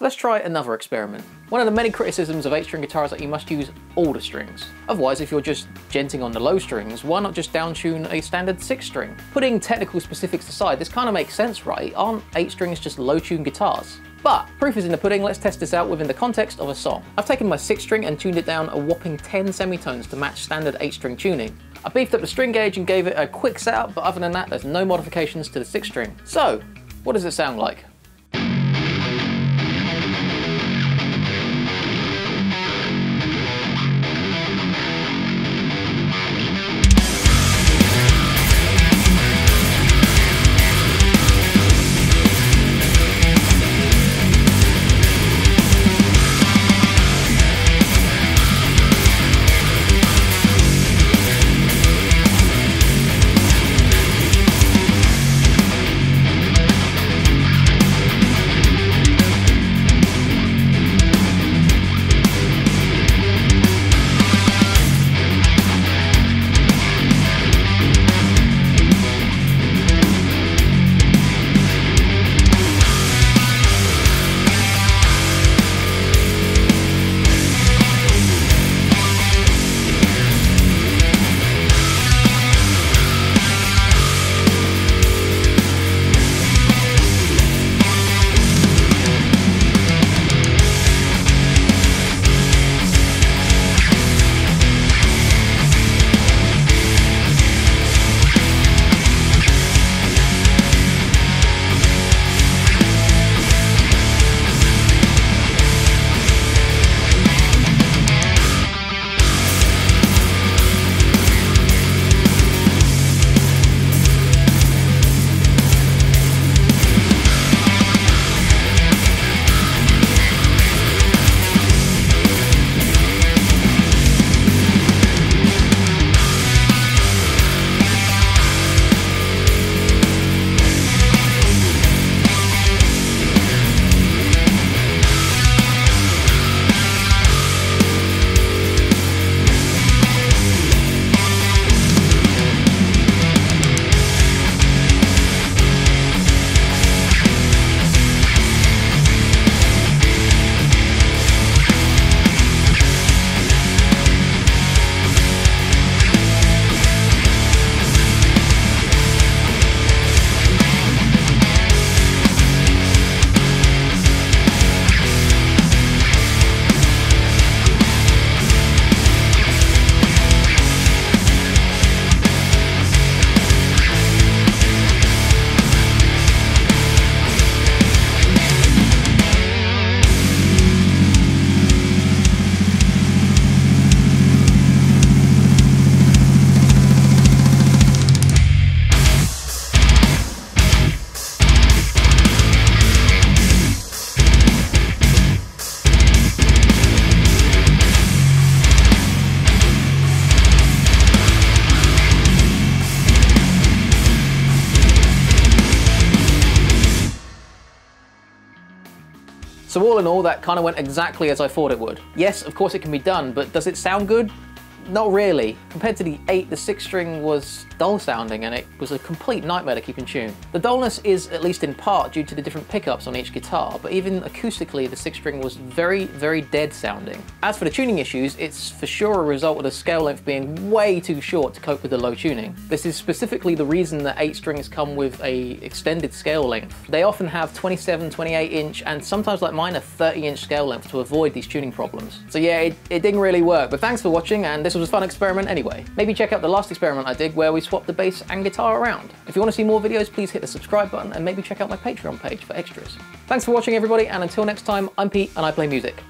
So let's try another experiment. One of the many criticisms of 8-string guitar is that you must use all the strings. Otherwise, if you're just djenting on the low strings, why not just downtune a standard 6-string? Putting technical specifics aside, this kind of makes sense, right? Aren't 8 strings just low-tuned guitars? But proof is in the pudding, let's test this out within the context of a song. I've taken my 6 string and tuned it down a whopping 10 semitones to match standard 8 string tuning. I beefed up the string gauge and gave it a quick setup, but other than that, there's no modifications to the 6 string. So, what does it sound like? So all in all, that kind of went exactly as I thought it would. Yes, of course it can be done, but does it sound good? Not really. Compared to the 8, the 6 string was dull sounding and it was a complete nightmare to keep in tune. The dullness is at least in part due to the different pickups on each guitar, but even acoustically the 6 string was very, very dead sounding. As for the tuning issues, it's for sure a result of the scale length being way too short to cope with the low tuning. This is specifically the reason that 8 strings come with a extended scale length. They often have 27, 28 inch and sometimes like mine a 30 inch scale length to avoid these tuning problems. So yeah, it, it didn't really work, but thanks for watching and this was a fun experiment anyway. Maybe check out the last experiment I did where we swapped the bass and guitar around. If you want to see more videos, please hit the subscribe button and maybe check out my Patreon page for extras. Thanks for watching everybody, and until next time, I'm Pete and I play music.